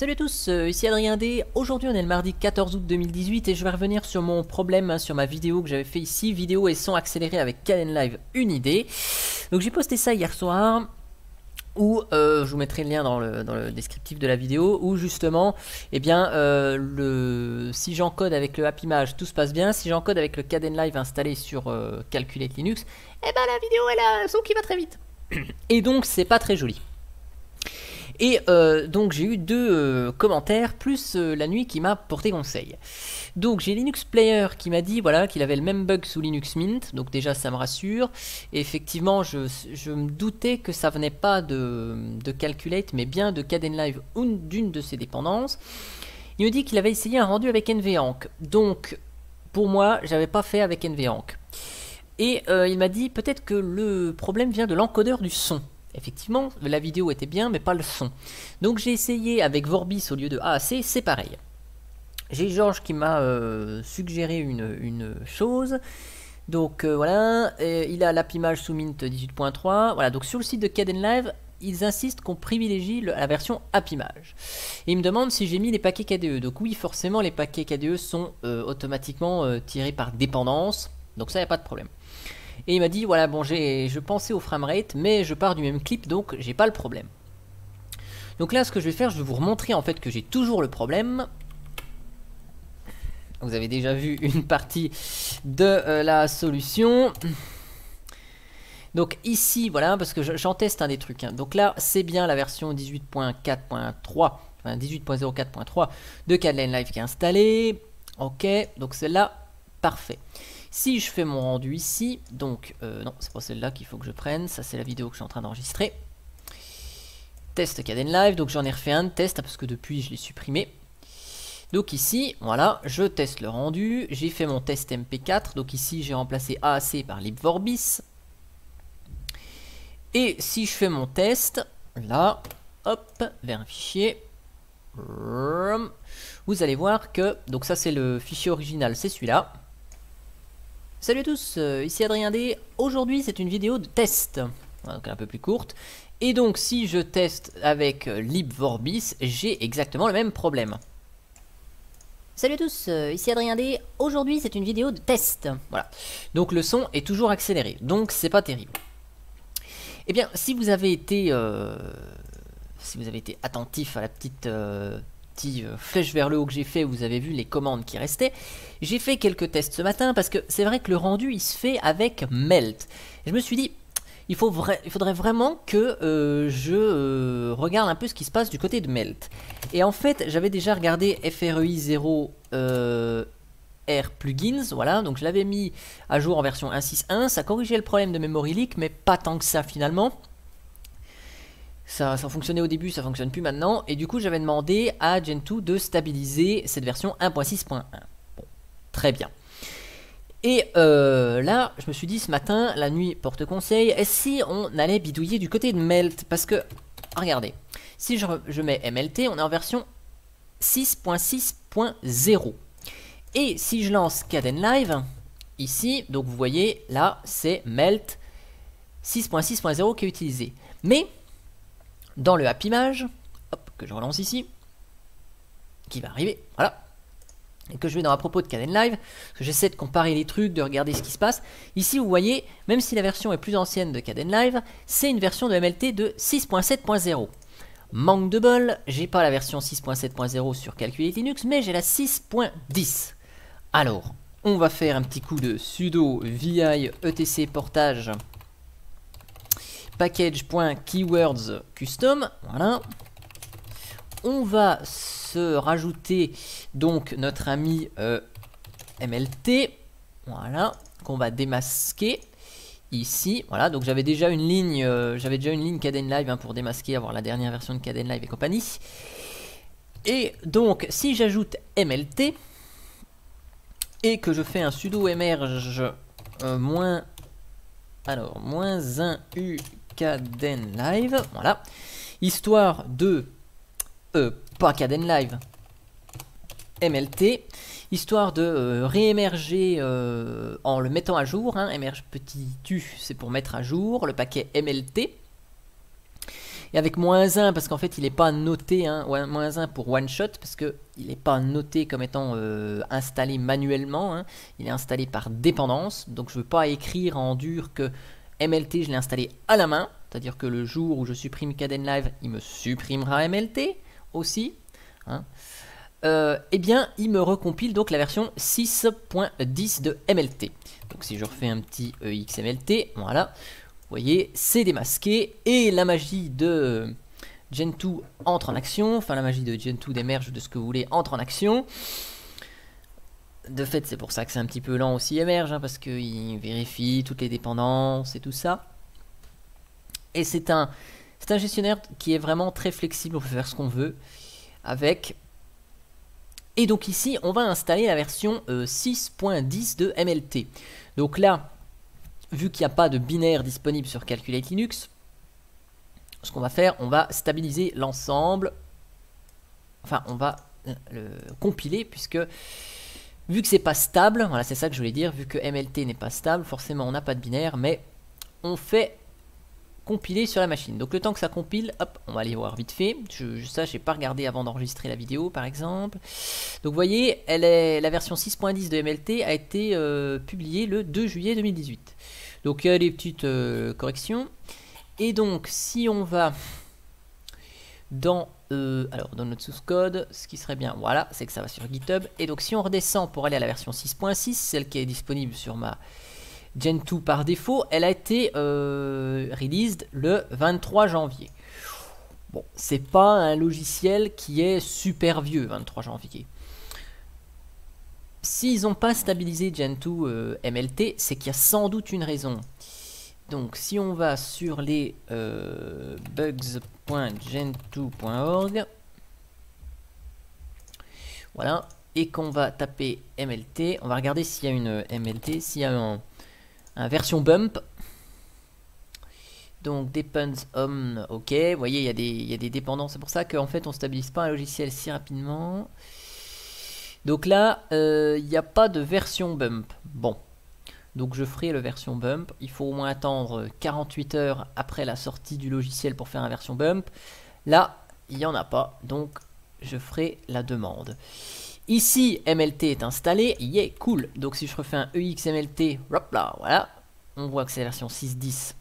Salut à tous, euh, ici Adrien D. Aujourd'hui on est le mardi 14 août 2018 et je vais revenir sur mon problème, sur ma vidéo que j'avais fait ici, vidéo et son accéléré avec Caden Live, une idée. Donc j'ai posté ça hier soir, où euh, je vous mettrai le lien dans le, descriptif de la vidéo, où justement, eh bien, euh, si j'encode avec le Image, tout se passe bien. Si j'encode avec le Caden Live installé sur Calculate Linux, eh ben la vidéo elle a un son qui va très vite. Et donc c'est pas très joli. Et euh, donc j'ai eu deux euh, commentaires, plus euh, la nuit qui m'a porté conseil. Donc j'ai Linux Player qui m'a dit voilà qu'il avait le même bug sous Linux Mint, donc déjà ça me rassure. Et effectivement je, me doutais que ça venait pas de, Calculate, mais bien de Live ou d'une de ses dépendances. Il me dit qu'il avait essayé un rendu avec NVENC. Donc pour moi j'avais pas fait avec NVENC. Et il m'a dit peut-être que le problème vient de l'encodeur du son. Effectivement, la vidéo était bien, mais pas le son. Donc j'ai essayé avec Vorbis au lieu de AAC, c'est pareil. J'ai Georges qui m'a euh, suggéré une, chose. Donc euh, voilà, il a l'appimage sous Mint 18.3. Voilà, donc sur le site de Caden Live, ils insistent qu'on privilégie la version Appimage. Et ils me demandent si j'ai mis les paquets KDE. Donc oui, forcément, les paquets KDE sont euh, automatiquement tirés par dépendance. Donc ça, il n'y a pas de problème. Et il m'a dit voilà, bon, je pensais au framerate, mais je pars du même clip, donc j'ai pas le problème. Donc là, ce que je vais faire, je vais vous remontrer en fait que j'ai toujours le problème. Vous avez déjà vu une partie de euh, la solution. Donc ici, voilà, parce que j'en teste un des trucs. Hein. Donc là, c'est bien la version 18.4.3, enfin 18.04.3 de Cadline Live qui est installée. Ok, donc celle-là, parfait. Si je fais mon rendu ici, donc, euh, non, c'est pas celle-là qu'il faut que je prenne, ça c'est la vidéo que je suis en train d'enregistrer. Test Caden Live, donc j'en ai refait un test, parce que depuis je l'ai supprimé. Donc ici, voilà, je teste le rendu, j'ai fait mon test MP4, donc ici j'ai remplacé AAC par libvorbis. Et si je fais mon test, là, hop, vers un fichier, vous allez voir que, donc ça c'est le fichier original, c'est celui-là. Salut à tous, euh, ici Adrien D. Aujourd'hui c'est une vidéo de test, donc un peu plus courte. Et donc si je teste avec euh, libvorbis, j'ai exactement le même problème. Salut à tous, euh, ici Adrien D. Aujourd'hui c'est une vidéo de test. Voilà, donc le son est toujours accéléré, donc c'est pas terrible. Eh bien, si vous avez été, si vous avez été attentif à la petite flèche vers le haut que j'ai fait, vous avez vu les commandes qui restaient. J'ai fait quelques tests ce matin parce que c'est vrai que le rendu il se fait avec Melt. je me suis dit, il, faut il faudrait vraiment que euh, je euh, regarde un peu ce qui se passe du côté de Melt. Et en fait, j'avais déjà regardé FREI 0 R plugins, voilà, donc je l'avais mis à jour en version 1.6.1, ça corrigeait le problème de memory leak, mais pas tant que ça finalement. Ça, fonctionnait au début, ça fonctionne plus maintenant. Et du coup, j'avais demandé à Gentoo de stabiliser cette version 1.6.1. Bon, très bien. Et euh, là, je me suis dit ce matin, la nuit porte conseil, et si on allait bidouiller du côté de Melt? Parce que, regardez, si je, je mets MLT, on est en version 6.6.0. Et si je lance Caden Live, ici, donc vous voyez, là, c'est Melt 6.6.0 qui est utilisé. Mais dans le Happy Image, que je relance ici, qui va arriver, voilà, et que je vais dans à propos de Caden Live, que j'essaie de comparer les trucs, de regarder ce qui se passe. Ici, vous voyez, même si la version est plus ancienne de Caden Live, c'est une version de MLT de 6.7.0. Manque de bol, j'ai pas la version 6.7.0 sur Calculate Linux, mais j'ai la 6.10. Alors, on va faire un petit coup de sudo vi etc portage package.keywords custom, voilà. On va se rajouter donc notre ami euh, MLT, voilà, qu'on va démasquer ici, voilà, donc j'avais déjà une ligne, euh, j'avais déjà une ligne Caden Live hein, pour démasquer, avoir la dernière version de Caden Live et compagnie. Et donc, si j'ajoute MLT, et que je fais un sudo emerge euh, moins, alors, moins 1 u Caden Live, voilà, histoire de, euh, pas Caden Live, MLT, histoire de euh, réémerger euh, en le mettant à jour, hein, émerge petit u, c'est pour mettre à jour le paquet MLT, Et avec moins 1, parce qu'en fait il n'est pas noté, hein, moins 1 pour one shot, parce qu'il n'est pas noté comme étant euh, installé manuellement, hein. il est installé par dépendance, donc je ne veux pas écrire en dur que MLT je l'ai installé à la main, c'est-à-dire que le jour où je supprime Caden Live, il me supprimera MLT aussi. Hein. Euh, eh bien, il me recompile donc la version 6.10 de MLT. Donc si je refais un petit EXMLT, voilà, vous voyez, c'est démasqué et la magie de Gentoo entre en action, enfin la magie de Gentoo d'émerge de ce que vous voulez entre en action. De fait, c'est pour ça que c'est un petit peu lent aussi émerge, hein, parce qu'il vérifie toutes les dépendances et tout ça. Et c'est un, gestionnaire qui est vraiment très flexible, on peut faire ce qu'on veut avec. Et donc ici, on va installer la version 6.10 euh, de MLT. Donc là, vu qu'il n'y a pas de binaire disponible sur Calculate Linux, ce qu'on va faire, on va stabiliser l'ensemble. Enfin, on va euh, le compiler puisque vu que c'est pas stable, voilà, c'est ça que je voulais dire, vu que MLT n'est pas stable, forcément on n'a pas de binaire, mais on fait compiler sur la machine. Donc le temps que ça compile, hop, on va aller voir vite fait. Je, ça, j'ai pas regardé avant d'enregistrer la vidéo, par exemple. Donc vous voyez, elle est, la version 6.10 de MLT a été euh, publiée le 2 juillet 2018. Donc il y a des petites euh, corrections. Et donc, si on va dans, euh, dans notre source code, ce qui serait bien, voilà, c'est que ça va sur GitHub. Et donc, si on redescend pour aller à la version 6.6, celle qui est disponible sur ma Gen2 par défaut, elle a été euh, released le 23 janvier. Bon, c'est pas un logiciel qui est super vieux, 23 janvier. S'ils n'ont pas stabilisé Gen2 euh, MLT, c'est qu'il y a sans doute une raison. Donc si on va sur les euh, bugs.gen2.org, voilà, et qu'on va taper MLT, on va regarder s'il y a une MLT, s'il y a un, version bump. Donc depends on, ok, vous voyez il y, a des, il y a des dépendances, c'est pour ça qu'en fait on stabilise pas un logiciel si rapidement. Donc là, euh, il n'y a pas de version bump. Bon, donc je ferai la version bump. Il faut au moins attendre 48 heures après la sortie du logiciel pour faire un version bump. Là, il n'y en a pas, donc je ferai la demande. Ici, MLT est installé, yeah, cool. Donc si je refais un EXMLT, hop là, voilà, on voit que c'est la version 6.10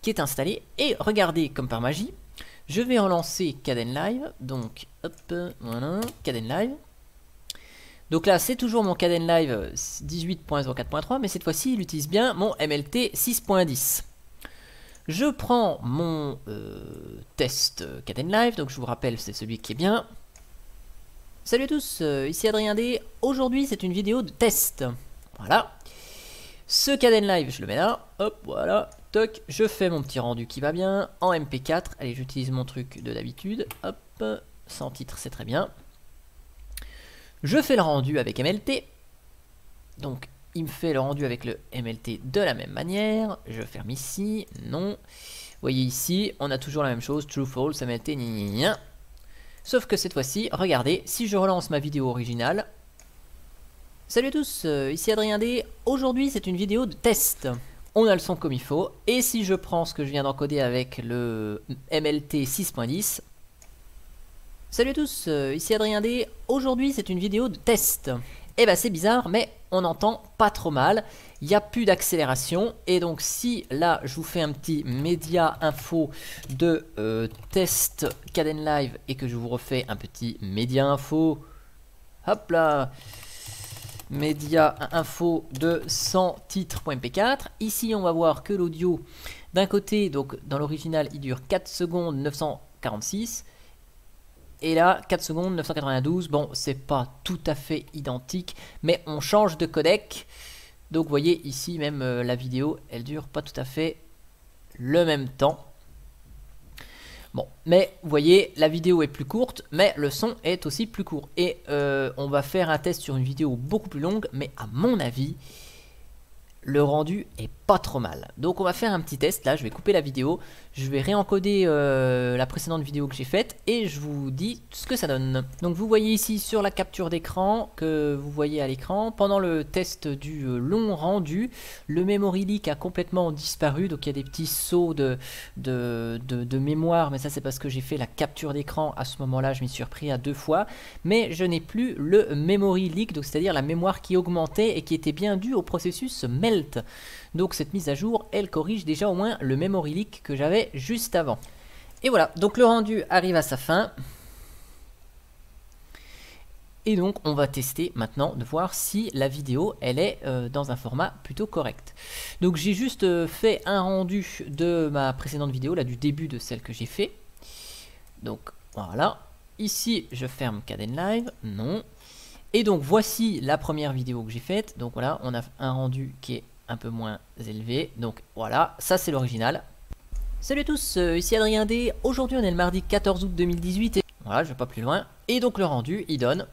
qui est installée. Et regardez, comme par magie, je vais relancer Caden Live. Donc, hop, voilà, Caden Live. Donc là, c'est toujours mon Caden Live 18.04.3, mais cette fois-ci, il utilise bien mon MLT 6.10. Je prends mon euh, test Caden Live, donc je vous rappelle, c'est celui qui est bien. Salut à tous, euh, ici Adrien D. Aujourd'hui, c'est une vidéo de test. Voilà. Ce Caden Live, je le mets là. Hop, voilà. Toc, je fais mon petit rendu qui va bien. En MP4, allez, j'utilise mon truc de d'habitude. Hop, sans titre, c'est très bien. Je fais le rendu avec MLT. Donc, il me fait le rendu avec le MLT de la même manière. Je ferme ici. Non. Vous voyez ici, on a toujours la même chose. True, false, MLT, ni Sauf que cette fois-ci, regardez, si je relance ma vidéo originale. Salut à tous, euh, ici Adrien D. Aujourd'hui, c'est une vidéo de test. On a le son comme il faut. Et si je prends ce que je viens d'encoder avec le MLT 6.10, Salut à tous, euh, ici Adrien D. Aujourd'hui, c'est une vidéo de test. Eh ben, c'est bizarre, mais on entend pas trop mal. Il n'y a plus d'accélération. Et donc, si là, je vous fais un petit média info de euh, test Caden Live et que je vous refais un petit média info, hop là, média info de 100 titres.mp4. Ici, on va voir que l'audio, d'un côté, donc dans l'original, il dure 4 secondes 946. Et là, 4 secondes, 992. Bon, c'est pas tout à fait identique, mais on change de codec. Donc, vous voyez ici, même euh, la vidéo, elle dure pas tout à fait le même temps. Bon, mais vous voyez, la vidéo est plus courte, mais le son est aussi plus court. Et euh, on va faire un test sur une vidéo beaucoup plus longue, mais à mon avis, le rendu est pas trop mal. Donc on va faire un petit test là, je vais couper la vidéo, je vais réencoder euh, la précédente vidéo que j'ai faite et je vous dis ce que ça donne. Donc vous voyez ici sur la capture d'écran que vous voyez à l'écran, pendant le test du euh, long rendu, le memory leak a complètement disparu, donc il y a des petits sauts de, de, de, mémoire, mais ça c'est parce que j'ai fait la capture d'écran à ce moment-là, je m'y suis repris à deux fois, mais je n'ai plus le memory leak, donc c'est-à-dire la mémoire qui augmentait et qui était bien due au processus melt. Donc cette mise à jour, elle corrige déjà au moins le memory leak que j'avais juste avant. Et voilà, donc le rendu arrive à sa fin. Et donc on va tester maintenant de voir si la vidéo elle est euh, dans un format plutôt correct. Donc j'ai juste euh, fait un rendu de ma précédente vidéo, là du début de celle que j'ai fait. Donc voilà, ici je ferme Caden Live, non. Et donc voici la première vidéo que j'ai faite. Donc voilà, on a un rendu qui est un peu moins élevé. Donc voilà, ça c'est l'original. Salut à tous, euh, ici Adrien D. Aujourd'hui on est le mardi 14 août 2018 et voilà, je vais pas plus loin. Et donc le rendu, il donne.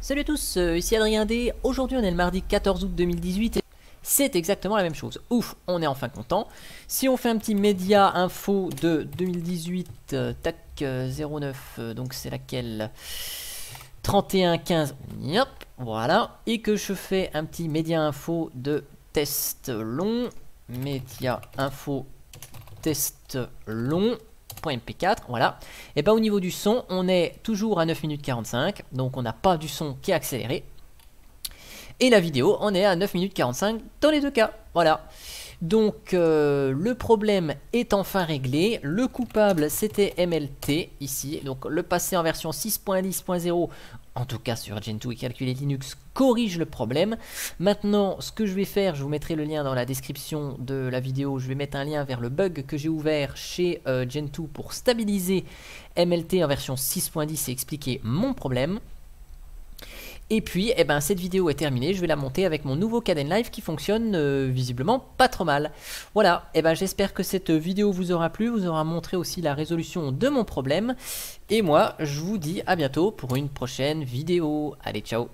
Salut à tous, euh, ici Adrien D. Aujourd'hui on est le mardi 14 août 2018 et c'est exactement la même chose. Ouf, on est enfin content. Si on fait un petit média info de 2018, euh, tac 09, donc c'est laquelle? 31 15, yep, voilà. Et que je fais un petit média info de test long, média info test long. .mp4, voilà. Et bien au niveau du son, on est toujours à 9 minutes 45, donc on n'a pas du son qui est accéléré. Et la vidéo, on est à 9 minutes 45 dans les deux cas, voilà. Donc euh, le problème est enfin réglé. Le coupable c'était MLT ici. Donc le passé en version 6.10.0 en tout cas sur Gentoo et Calculer Linux, corrige le problème. Maintenant, ce que je vais faire, je vous mettrai le lien dans la description de la vidéo, je vais mettre un lien vers le bug que j'ai ouvert chez euh, Gentoo pour stabiliser MLT en version 6.10 et expliquer mon problème. Et puis, eh ben, cette vidéo est terminée, je vais la monter avec mon nouveau Caden Live qui fonctionne euh, visiblement pas trop mal. Voilà, eh ben, j'espère que cette vidéo vous aura plu, vous aura montré aussi la résolution de mon problème. Et moi, je vous dis à bientôt pour une prochaine vidéo. Allez, ciao